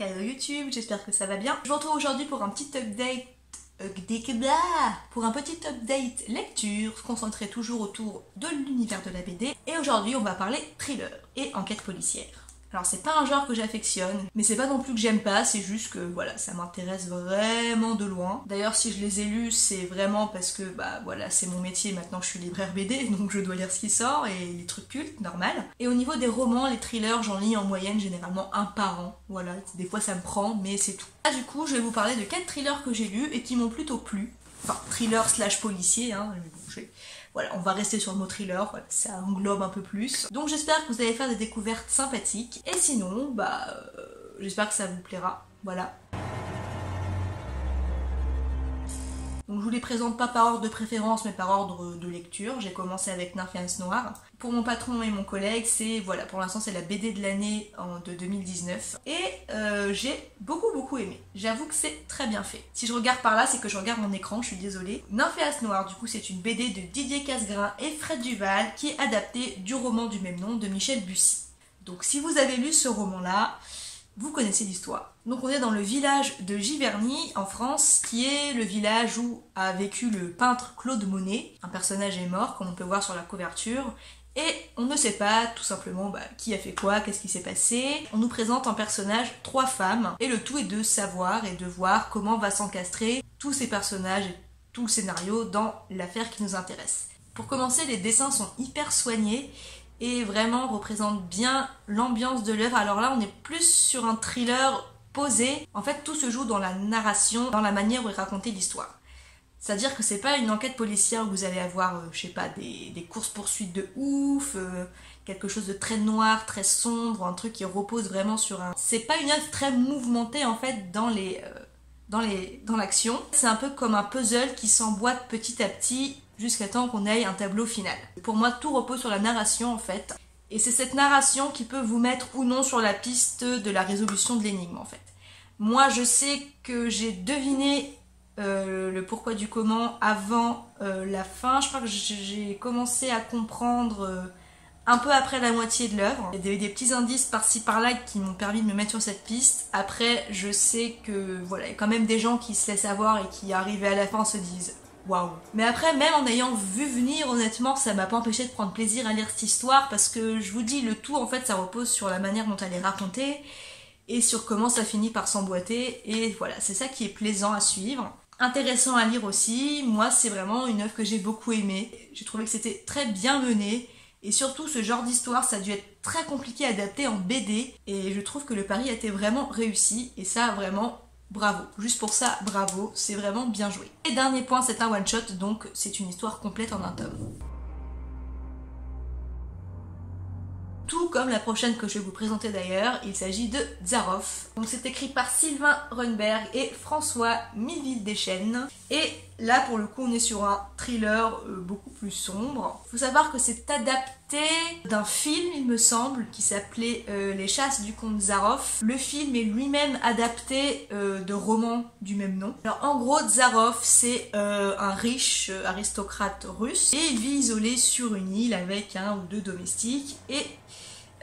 Hello YouTube, j'espère que ça va bien. Je vous retrouve aujourd'hui pour un petit update pour un petit update lecture concentré toujours autour de l'univers de la BD. Et aujourd'hui, on va parler thriller et enquête policière. Alors c'est pas un genre que j'affectionne, mais c'est pas non plus que j'aime pas, c'est juste que voilà, ça m'intéresse vraiment de loin. D'ailleurs si je les ai lus, c'est vraiment parce que bah voilà, c'est mon métier, maintenant je suis libraire BD, donc je dois lire ce qui sort et les trucs cultes, normal. Et au niveau des romans, les thrillers, j'en lis en moyenne généralement un par an. Voilà, des fois ça me prend, mais c'est tout. Là du coup, je vais vous parler de quatre thrillers que j'ai lus et qui m'ont plutôt plu. Enfin, thriller slash policier, hein, voilà, on va rester sur le mot thriller, ça englobe un peu plus. Donc j'espère que vous allez faire des découvertes sympathiques. Et sinon, bah, euh, j'espère que ça vous plaira. Voilà. Donc je vous les présente pas par ordre de préférence mais par ordre de lecture. J'ai commencé avec Nymphéas Noir. Pour mon patron et mon collègue, c'est voilà, pour l'instant c'est la BD de l'année de 2019 et euh, j'ai beaucoup beaucoup aimé. J'avoue que c'est très bien fait. Si je regarde par là, c'est que je regarde mon écran, je suis désolée. Nymphéas Noir, du coup, c'est une BD de Didier Casgrain et Fred Duval qui est adaptée du roman du même nom de Michel Bussy. Donc si vous avez lu ce roman-là, vous connaissez l'histoire. Donc on est dans le village de Giverny en France, qui est le village où a vécu le peintre Claude Monet. Un personnage est mort, comme on peut voir sur la couverture, et on ne sait pas tout simplement bah, qui a fait quoi, qu'est-ce qui s'est passé. On nous présente en personnage trois femmes, et le tout est de savoir et de voir comment va s'encastrer tous ces personnages et tout le scénario dans l'affaire qui nous intéresse. Pour commencer, les dessins sont hyper soignés et vraiment représente bien l'ambiance de l'œuvre. Alors là, on est plus sur un thriller posé. En fait, tout se joue dans la narration, dans la manière où est racontée l'histoire. C'est-à-dire que c'est pas une enquête policière où vous allez avoir, euh, je sais pas, des, courses-poursuites de ouf, euh, quelque chose de très noir, très sombre, un truc qui repose vraiment sur un... C'est pas une œuvre très mouvementée en fait dans les... Euh, dans les dans l'action. C'est un peu comme un puzzle qui s'emboîte petit à petit jusqu'à temps qu'on ait un tableau final. Pour moi, tout repose sur la narration en fait. Et c'est cette narration qui peut vous mettre ou non sur la piste de la résolution de l'énigme en fait. Moi, je sais que j'ai deviné euh, le pourquoi du comment avant euh, la fin. Je crois que j'ai commencé à comprendre euh, un peu après la moitié de l'œuvre. Il y a des, des petits indices par-ci par-là qui m'ont permis de me mettre sur cette piste. Après, je sais que voilà, il y a quand même des gens qui se laissent avoir et qui arrivent à la fin se disent waouh. Mais après, même en ayant vu venir, honnêtement, ça m'a pas empêché de prendre plaisir à lire cette histoire parce que je vous dis, le tout en fait, ça repose sur la manière dont elle est racontée et sur comment ça finit par s'emboîter. Et voilà, c'est ça qui est plaisant à suivre. Intéressant à lire aussi. Moi, c'est vraiment une œuvre que j'ai beaucoup aimée. J'ai trouvé que c'était très bien mené. Et surtout, ce genre d'histoire, ça a dû être très compliqué à adapter en BD. Et je trouve que le pari a été vraiment réussi. Et ça, vraiment, bravo. Juste pour ça, bravo, c'est vraiment bien joué. Et dernier point, c'est un one-shot, donc c'est une histoire complète en un tome. Comme la prochaine que je vais vous présenter d'ailleurs, il s'agit de Zaroff. Donc c'est écrit par Sylvain Runberg et François Miville-Deschênes. Et là pour le coup on est sur un thriller euh, beaucoup plus sombre. Faut savoir que c'est adapté d'un film il me semble qui s'appelait euh, Les chasses du comte Zaroff. Le film est lui-même adapté euh, de romans du même nom. Alors en gros Zaroff c'est un riche aristocrate russe et il vit isolé sur une île avec un ou deux domestiques et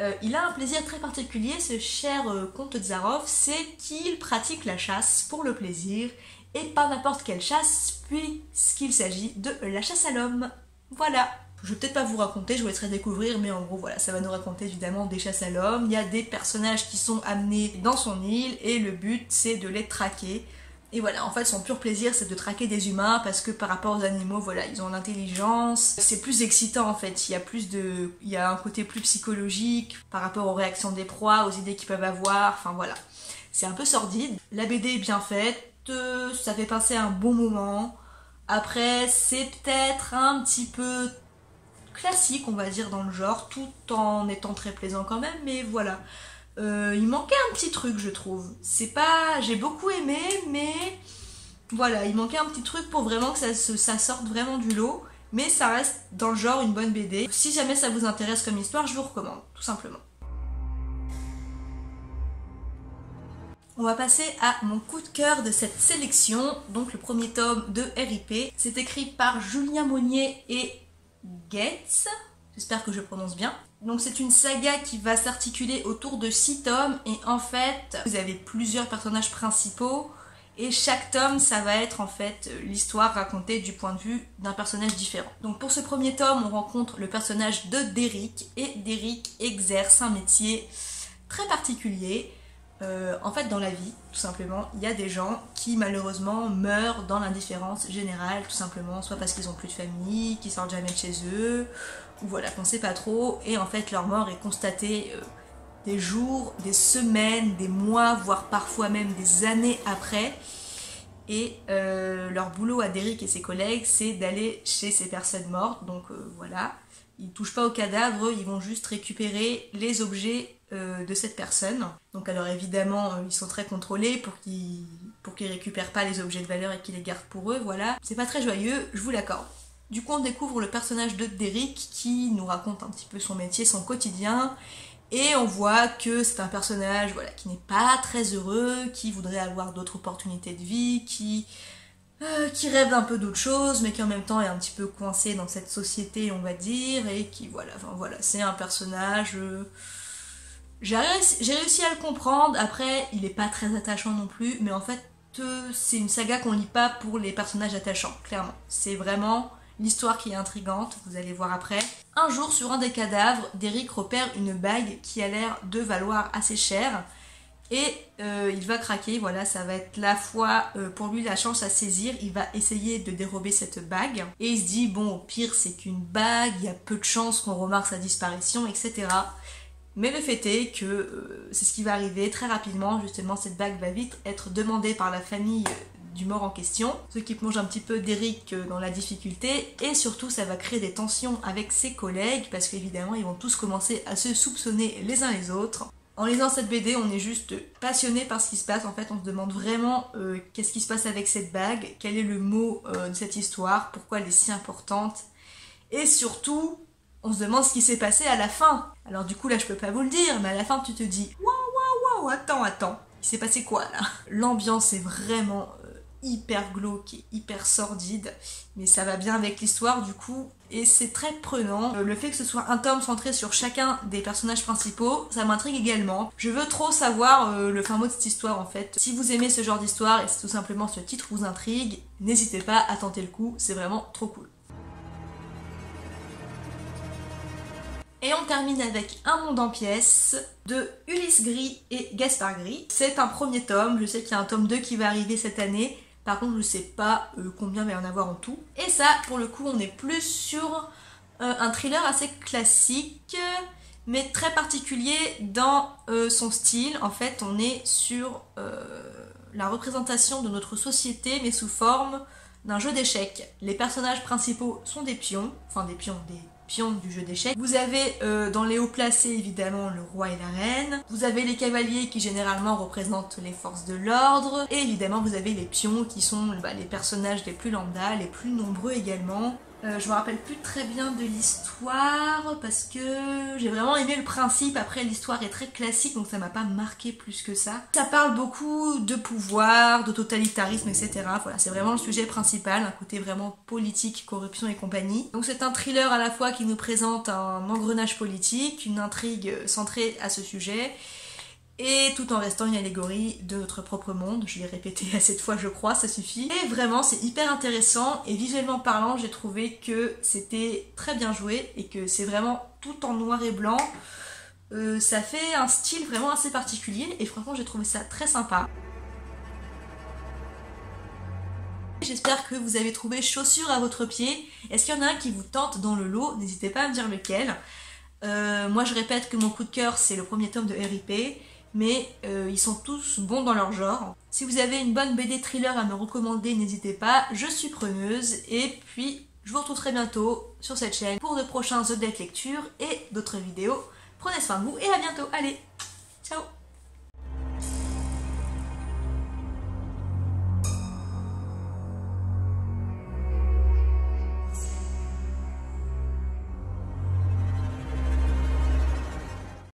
euh, il a un plaisir très particulier, ce cher euh, comte Tsarov, c'est qu'il pratique la chasse pour le plaisir, et pas n'importe quelle chasse, puisqu'il s'agit de la chasse à l'homme. Voilà. Je vais peut-être pas vous raconter, je vous laisserai découvrir, mais en gros voilà, ça va nous raconter évidemment des chasses à l'homme. Il y a des personnages qui sont amenés dans son île, et le but c'est de les traquer et voilà, en fait, son pur plaisir, c'est de traquer des humains parce que par rapport aux animaux, voilà, ils ont l'intelligence. C'est plus excitant en fait. Il y a plus de, il y a un côté plus psychologique par rapport aux réactions des proies, aux idées qu'ils peuvent avoir. Enfin voilà, c'est un peu sordide. La BD est bien faite, euh, ça fait passer un bon moment. Après, c'est peut-être un petit peu classique, on va dire, dans le genre, tout en étant très plaisant quand même. Mais voilà. Euh, il manquait un petit truc, je trouve. C'est pas. J'ai beaucoup aimé, mais voilà, il manquait un petit truc pour vraiment que ça, sorte vraiment du lot. Mais ça reste dans le genre une bonne BD. Si jamais ça vous intéresse comme histoire, je vous recommande, tout simplement. On va passer à mon coup de cœur de cette sélection, donc le premier tome de RIP. C'est écrit par Julien Monnier et Gates, j'espère que je prononce bien. Donc c'est une saga qui va s'articuler autour de 6 tomes et en fait vous avez plusieurs personnages principaux et chaque tome ça va être en fait l'histoire racontée du point de vue d'un personnage différent. Donc pour ce premier tome on rencontre le personnage de Derrick et Derrick exerce un métier très particulier. Euh, en fait dans la vie tout simplement il y a des gens qui malheureusement meurent dans l'indifférence générale tout simplement soit parce qu'ils ont plus de famille, qu'ils sortent jamais de chez eux ou voilà, qu'on sait pas trop, et en fait leur mort est constatée euh, des jours, des semaines, des mois, voire parfois même des années après. Et euh, leur boulot à Derrick et ses collègues, c'est d'aller chez ces personnes mortes. Donc voilà, ils touchent pas au cadavre, ils vont juste récupérer les objets de cette personne. Donc alors évidemment, ils sont très contrôlés pour qu'ils pour qu'ils récupèrent pas les objets de valeur et qu'ils les gardent pour eux. Voilà, c'est pas très joyeux, je vous l'accorde. Du coup, on découvre le personnage de Derrick qui nous raconte un petit peu son métier, son quotidien. Et on voit que c'est un personnage voilà, qui n'est pas très heureux, qui voudrait avoir d'autres opportunités de vie, qui, euh, qui rêve un peu d'autre chose, mais qui en même temps est un petit peu coincé dans cette société, on va dire, et qui, voilà, enfin voilà, c'est un personnage... Euh, j'ai réussi, à le comprendre, après, il n'est pas très attachant non plus, mais en fait, c'est une saga qu'on lit pas pour les personnages attachants, clairement. C'est vraiment l'histoire qui est intrigante, vous allez voir après. Un jour, sur un des cadavres, Derrick repère une bague qui a l'air de valoir assez cher. Et euh, il va craquer, voilà, ça va être la fois euh, pour lui la chance à saisir. Il va essayer de dérober cette bague. Et il se dit, bon, au pire, c'est qu'une bague, il y a peu de chances qu'on remarque sa disparition, etc. Mais le fait est que euh, c'est ce qui va arriver très rapidement. Justement, cette bague va vite être demandée par la famille du mort en question, ce qui plonge un petit peu d'Eric euh, dans la difficulté, et surtout ça va créer des tensions avec ses collègues, parce qu'évidemment ils vont tous commencer à se soupçonner les uns les autres. En lisant cette BD, on est juste passionné par ce qui se passe, en fait on se demande vraiment euh, qu'est-ce qui se passe avec cette bague, quel est le mot euh, de cette histoire, pourquoi elle est si importante, et surtout on se demande ce qui s'est passé à la fin. Alors du coup là je peux pas vous le dire, mais à la fin tu te dis waouh waouh waouh attends attends, il s'est passé quoi là? L'ambiance est vraiment hyper glauque et hyper sordide, mais ça va bien avec l'histoire du coup, et c'est très prenant. Euh, le fait que ce soit un tome centré sur chacun des personnages principaux, ça m'intrigue également. Je veux trop savoir euh, le fin mot de cette histoire en fait. Si vous aimez ce genre d'histoire et si tout simplement ce titre vous intrigue, n'hésitez pas à tenter le coup, c'est vraiment trop cool. Avec Un monde en pièces de Ulysse Gris et Gaspard Gris. C'est un premier tome, je sais qu'il y a un tome 2 qui va arriver cette année. Par contre, je ne sais pas euh, combien va y en avoir en tout. Et ça, pour le coup, on est plus sur euh, un thriller assez classique, mais très particulier dans euh, son style. En fait, on est sur la représentation de notre société, mais sous forme d'un jeu d'échecs. Les personnages principaux sont des pions, enfin des pions, des du jeu d'échecs. Vous avez euh, dans les hauts placés évidemment le roi et la reine. Vous avez les cavaliers qui généralement représentent les forces de l'ordre. Et évidemment vous avez les pions qui sont bah, les personnages les plus lambda, les plus nombreux également. Euh, je me rappelle plus très bien de l'histoire parce que j'ai vraiment aimé le principe. Après, l'histoire est très classique donc ça m'a pas marqué plus que ça. Ça parle beaucoup de pouvoir, de totalitarisme, etc. Voilà, c'est vraiment le sujet principal, un côté vraiment politique, corruption et compagnie. Donc c'est un thriller à la fois qui nous présente un engrenage politique, une intrigue centrée à ce sujet et tout en restant une allégorie de notre propre monde. Je l'ai répété à cette fois, je crois, ça suffit. Et vraiment, c'est hyper intéressant et visuellement parlant, j'ai trouvé que c'était très bien joué et que c'est vraiment tout en noir et blanc. Euh, ça fait un style vraiment assez particulier et franchement, j'ai trouvé ça très sympa. J'espère que vous avez trouvé chaussures à votre pied. Est-ce qu'il y en a un qui vous tente dans le lot? N'hésitez pas à me dire lequel. Euh, moi je répète que mon coup de cœur c'est le premier tome de RIP mais euh, ils sont tous bons dans leur genre. Si vous avez une bonne BD thriller à me recommander, n'hésitez pas, je suis preneuse. Et puis, je vous retrouve très bientôt sur cette chaîne pour de prochains updates lecture et d'autres vidéos. Prenez soin de vous et à bientôt. Allez, ciao